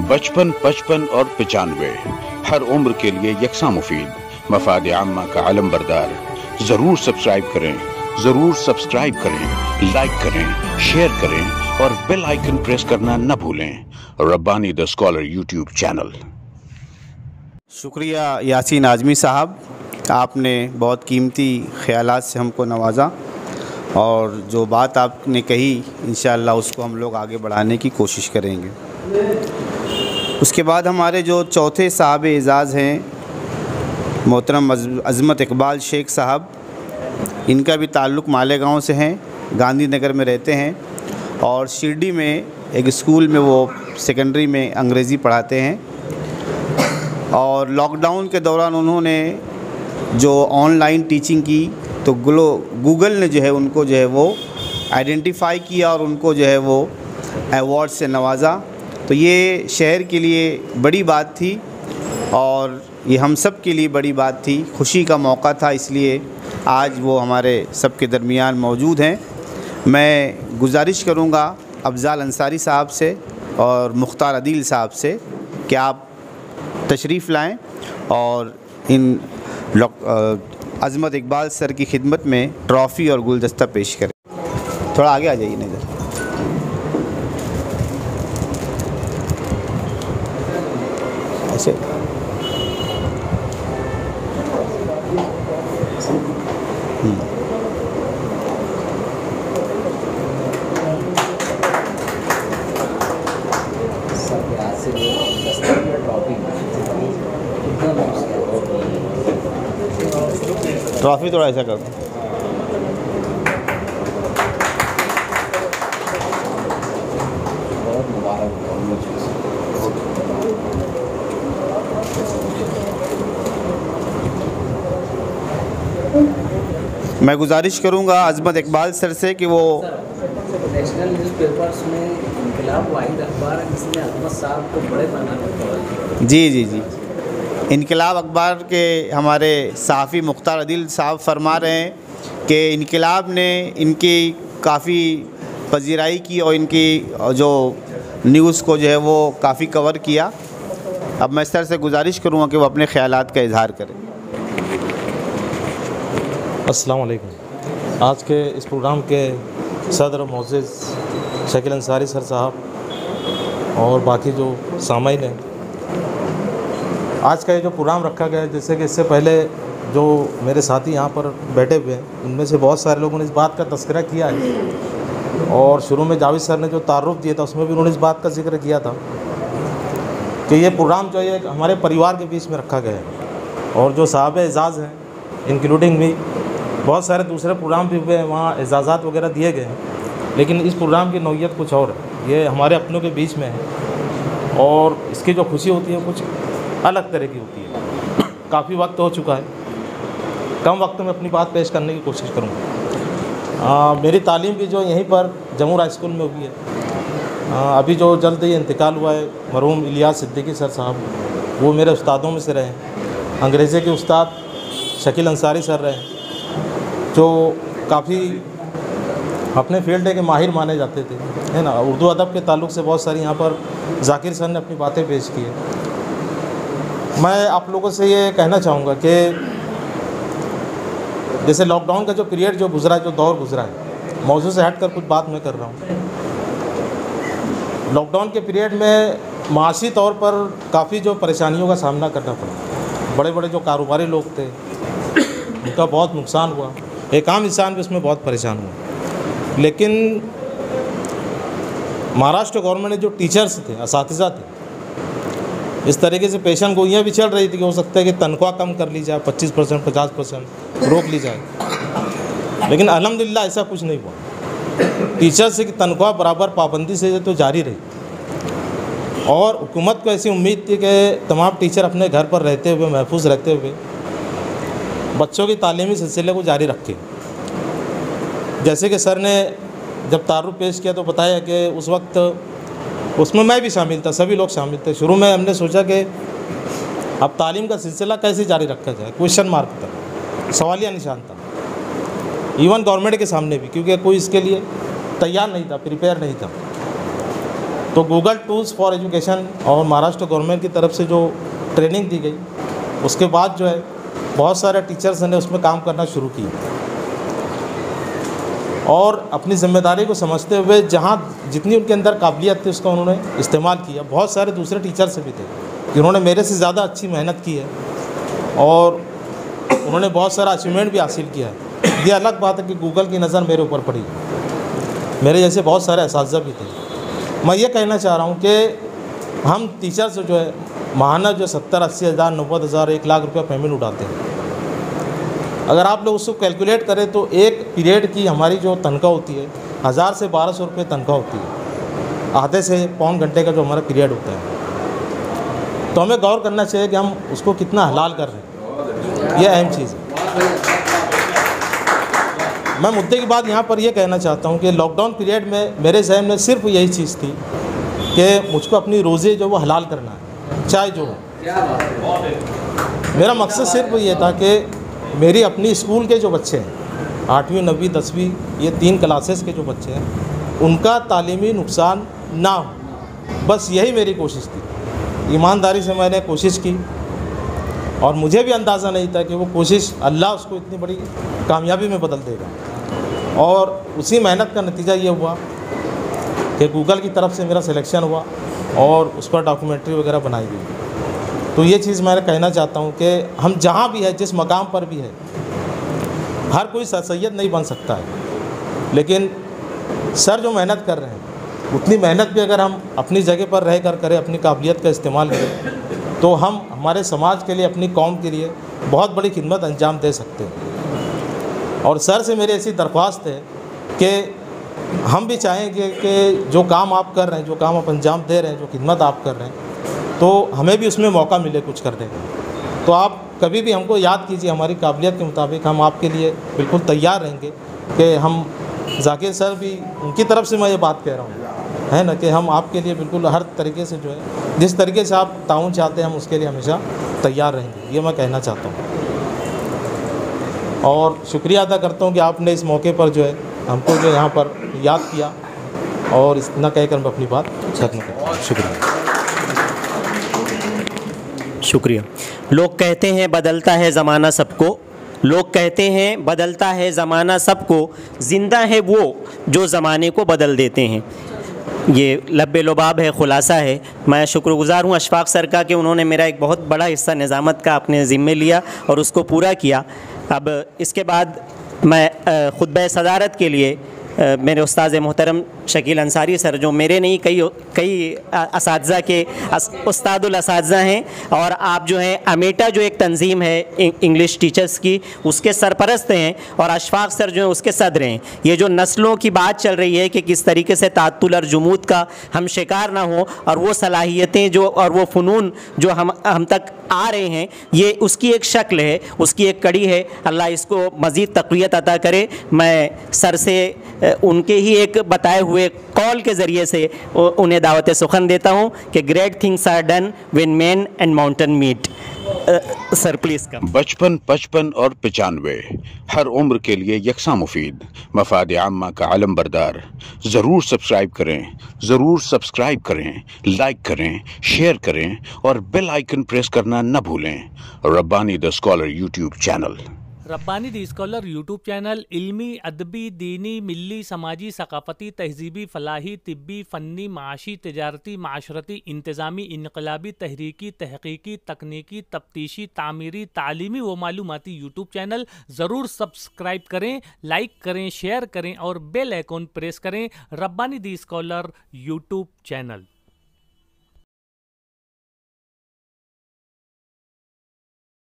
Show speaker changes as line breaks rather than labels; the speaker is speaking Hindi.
बचपन, पचपन और पचानवे। हर उम्र के लिए यकसा मुफीद। मफाद आमा का आलम बरदार। ज़रूर सब्सक्राइब करें, ज़रूर सब्सक्राइब करें, लाइक करें, शेयर करें और बेल आइकन प्रेस करना न भूलें। Rabbani the scholar YouTube channel.
शुक्रिया यासीन आज़मी साहब। आपने बहुत कीमती ख्यालात से हमको नवाजा और जो बात आपने कही इन उसको हम लोग आगे बढ़ाने की कोशिश करेंगे। उसके बाद हमारे जो चौथे साहब एज़ाज़ हैं, मोहतरम अज़मत इकबाल शेख साहब, इनका भी ताल्लुक़ मालेगांव से हैं, गांधीनगर में रहते हैं और शिरडी में एक स्कूल में वो सेकेंडरी में अंग्रेज़ी पढ़ाते हैं और लॉकडाउन के दौरान उन्होंने जो ऑनलाइन टीचिंग की तो ग्लो, गूगल ने जो है उनको जो है वो आइडेंटिफाई किया और उनको जो है वो अवार्ड से नवाजा। तो ये शहर के लिए बड़ी बात थी और ये हम सब के लिए बड़ी बात थी। खुशी का मौका था, इसलिए आज वो हमारे सब के दरमियान मौजूद हैं। मैं गुजारिश करूँगा अफजाल अंसारी साहब से और मुख्तार अदील साहब से कि आप तशरीफ़ लाएँ और इन अज़मत इकबाल सर की खिदमत में ट्रॉफ़ी और गुलदस्ता पेश करें। थोड़ा आगे आ जाइए नज़र। ऐसे ट्रॉफ़ी थोड़ा ऐसा कर दो। मैं गुजारिश करूँगा अजमत इकबाल सर से कि वो
नेशनल में इनकलाब वाहिद अखबार जिसने साहब को बड़े पैमाने पर
जी जी जी। इनकलाब अखबार के हमारे सहाफ़ी मुख्तार अदिल साहब फरमा रहे हैं कि इनकलाब ने इनकी काफ़ी पजीराई की और इनकी जो न्यूज़ को जो है वो काफ़ी कवर किया। अब मैं सर से गुजारिश करूँगा कि वो अपने ख्याल का इजहार करें।
अस्सलाम आज के इस प्रोग्राम के सदर मोज़ शकील अंसारी सर साहब और बाकी जो सामाइन हैं। आज का ये जो प्रोग्राम रखा गया है, जैसे कि इससे पहले जो मेरे साथी यहाँ पर बैठे हुए हैं, उनमें से बहुत सारे लोगों ने इस बात का तस्करा किया है। और शुरू में जावेद सर ने जो तारुफ दिया था, उसमें भी उन्होंने इस बात का ज़िक्र किया था कि ये प्रोग्राम जो है हमारे परिवार के बीच में रखा गया है। और जो साहब एजाज़ हैं इंक्लूडिंग भी बहुत सारे दूसरे प्रोग्राम भी हुए वहाँ एजाज़ात वगैरह दिए गए हैं। लेकिन इस प्रोग्राम की नौीयत कुछ और है। ये हमारे अपनों के बीच में है। और इसकी जो खुशी होती है कुछ अलग तरह की होती है। काफ़ी वक्त हो चुका है। कम वक्त में अपनी बात पेश करने की कोशिश करूँगा। मेरी तालीम भी जो यहीं पर जमूर हाई स्कूल में हुई है। आ, अभी जो जल्द ही इंतकाल हुआ है मरहूम इलियास सिद्दीकी सर साहब वो मेरे उस्तादों में से रहे अंग्रेज़ी के उस्ताद शकील अंसारी सर रहे जो काफ़ी अपने फ़ील्ड के माहिर माने जाते थे, है ना? उर्दू अदब के ताल्लुक से बहुत सारी यहाँ पर जाकिर सर ने अपनी बातें पेश की है। मैं आप लोगों से ये कहना चाहूँगा कि जैसे लॉकडाउन का जो पीरियड जो गुजरा है, जो दौर गुजरा है, मौजू से हट कर कुछ बात मैं कर रहा हूँ। लॉकडाउन के पीरियड में माशी तौर पर काफ़ी जो परेशानियों का सामना करना पड़ा। बड़े बड़े जो कारोबारी लोग थे उनका बहुत नुकसान हुआ। एक आम इंसान भी उसमें बहुत परेशान हुआ। लेकिन महाराष्ट्र गवर्नमेंट ने जो टीचर्स थे इस थे इस तरीके से पेशन गोइयाँ भी चल रही थी कि हो सकता है कि तनख्वाह कम कर ली जाए, पच्चीस परसेंट, पचास परसेंट रोक ली जाए। लेकिन अलहमदिल्ला ऐसा कुछ नहीं हुआ। टीचर्स कि तनख्वाह बराबर पाबंदी से तो जारी रही। और हुकूमत को ऐसी उम्मीद थी कि तमाम टीचर अपने घर पर रहते हुए, महफूज रहते हुए बच्चों की तालीमी सिलसिले को जारी रखें। जैसे कि सर ने जब तारुफ पेश किया तो बताया कि उस वक्त उसमें मैं भी शामिल था, सभी लोग शामिल थे। शुरू में हमने सोचा कि अब तालीम का सिलसिला कैसे जारी रखा जाए? क्वेश्चन मार्क था। सवालिया निशान था। इवन गवर्नमेंट के सामने भी, क्योंकि कोई इसके लिए तैयार नहीं था प्रिपेयर नहीं था। तो गूगल टूल्स फॉर एजुकेशन और महाराष्ट्र गवर्नमेंट की तरफ़ से जो ट्रेनिंग दी गई, उसके बाद जो है बहुत सारे टीचर्स ने उसमें काम करना शुरू किया। और अपनी ज़िम्मेदारी को समझते हुए जहाँ जितनी उनके अंदर काबिलियत थी उसका उन्होंने इस्तेमाल किया। बहुत सारे दूसरे टीचर्स भी थे जिन्होंने मेरे से ज़्यादा अच्छी मेहनत की है और उन्होंने बहुत सारा अचीवमेंट भी हासिल किया ये अलग बात है कि गूगल की नज़र मेरे ऊपर पड़ी। मेरे जैसे बहुत सारे इस भी थे। मैं ये कहना चाह रहा हूँ कि हम टीचर्स जो है, महाना जो सत्तर, अस्सी हज़ार, नब्बे हज़ार, एक लाख रुपया पेमेंट उठाते हैं। अगर आप लोग उसको कैलकुलेट करें तो एक पीरियड की हमारी जो तनख्वाह होती है, हज़ार से बारह सौ रुपये तनख्वाह होती है। आधे से पौन घंटे का जो हमारा पीरियड होता है। तो हमें गौर करना चाहिए कि हम उसको कितना हलाल कर रहे हैं। यह अहम चीज़ है। मैं मुद्दे की बात यहाँ पर यह कहना चाहता हूँ कि लॉकडाउन पीरियड में मेरे जहन में सिर्फ़ यही चीज़ थी कि मुझको अपनी रोज़ी जो वो हलाल करना है चाहे जो हो। मेरा मकसद सिर्फ़ ये था कि मेरी अपनी स्कूल के जो बच्चे हैं, आठवीं, नवीं, दसवीं, ये तीन क्लासेस के जो बच्चे हैं, उनका तालीमी नुकसान ना हो। बस यही मेरी कोशिश थी। ईमानदारी से मैंने कोशिश की और मुझे भी अंदाज़ा नहीं था कि वो कोशिश अल्लाह उसको इतनी बड़ी कामयाबी में बदल देगा। और उसी मेहनत का नतीजा ये हुआ कि गूगल की तरफ़ से मेरा सिलेक्शन हुआ और उस पर डॉक्यूमेंट्री वगैरह बनाई गई। तो ये चीज़ मैं कहना चाहता हूँ कि हम जहाँ भी है, जिस मकाम पर भी है, हर कोई सर सैद नहीं बन सकता है। लेकिन सर जो मेहनत कर रहे हैं, उतनी मेहनत भी अगर हम अपनी जगह पर रह कर करें, अपनी काबिलियत का इस्तेमाल करें तो हम हमारे समाज के लिए, अपनी कौम के लिए बहुत बड़ी खिदमत अंजाम दे सकते हैं। और सर से मेरी ऐसी दरख्वास्त है कि हम भी चाहेंगे कि जो काम आप कर रहे हैं, जो काम आप अंजाम दे रहे हैं, जो खिदमत आप कर रहे हैं तो हमें भी उसमें मौका मिले कुछ करने का। तो आप कभी भी हमको याद कीजिए, हमारी काबिलियत के मुताबिक हम आपके लिए बिल्कुल तैयार रहेंगे कि हम जाकिर सर भी उनकी तरफ़ से मैं ये बात कह रहा हूँ, है ना, कि हम आपके लिए बिल्कुल हर तरीके से जो है, जिस तरीके से आप ताउन चाहते हैं, हम उसके लिए हमेशा तैयार रहेंगे, ये मैं कहना चाहता हूँ। और शुक्रिया अदा करता हूँ कि आपने इस मौके पर जो है हमको जो यहाँ पर याद किया और इतना कहकर मैं अपनी बात खत्म करता हूँ। शुक्रिया।
शुक्रिया। लोग कहते हैं, बदलता है ज़माना सबको। लोग कहते हैं, बदलता है ज़माना सबको। ज़िंदा है वो जो ज़माने को बदल देते हैं। ये लब लबाब है, ख़ुलासा है। मैं शुक्रगुज़ार हूँ अशफाक सर का कि उन्होंने मेरा एक बहुत बड़ा हिस्सा निज़ामत का अपने ज़िम्मे लिया और उसको पूरा किया। अब इसके बाद मैं ख़ुतब सदारत के लिए मेरे उस्ताद मोहतरम शकील अंसारी सर, जो मेरे नहीं, कई कई इस के उस्ताद हैं और आप जो हैं अमेटा जो एक तंजीम है इंग्लिश टीचर्स की, उसके सरपरस्त हैं और अशफाक सर जो हैं, उसके सदर हैं। ये जो नस्लों की बात चल रही है कि किस तरीके से तातुल और जमूत का हम शिकार ना हो और वो सलाहियतें जो, और वो फ़नून जो हम हम तक आ रहे हैं, ये उसकी एक शक्ल है, उसकी एक कड़ी है। अल्लाह इसको मज़ीद तकवीत अदा करे। मैं सर से उनके ही एक बताए हुए कॉल के ज़रिए से उन्हें दावत सुखन देता हूँ कि great things are done when man and mountain meet sir please come
बचपन, पचपन और पचानवे। हर उम्र के लिए यकसा मुफीद। मफाद आमा का आलम बरदार। ज़रूर सब्सक्राइब करें। ज़रूर सब्सक्राइब करें। लाइक करें। शेयर करें। और बेल आइकन प्रेस करना न भूलें। Rabbani the scholar YouTube channel
Rabbani scholar YouTube channel, इल्मी, अदबी, दीनी मिली समाजी, सकाफ़ती, तहजीबी, फ़लाही, तिब्बी फ़नी माशी, तजारती, माशरती, इंतज़ामी, इनकलाबी, तहरीकी, तहकीकी, तकनीकी तफ्तीशी तामीरी, तालीमी व मालूमती यूट्यूब चैनल ज़रूर सब्सक्राइब करें, लाइक करें, शेयर करें और बेल आइकॉन प्रेस करें Rabbani the scholar YouTube channel.